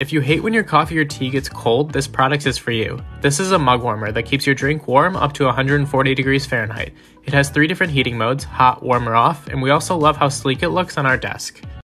If you hate when your coffee or tea gets cold, this product is for you. This is a mug warmer that keeps your drink warm up to 140 degrees Fahrenheit. It has three different heating modes hot, warm, or off, and we also love how sleek it looks on our desk.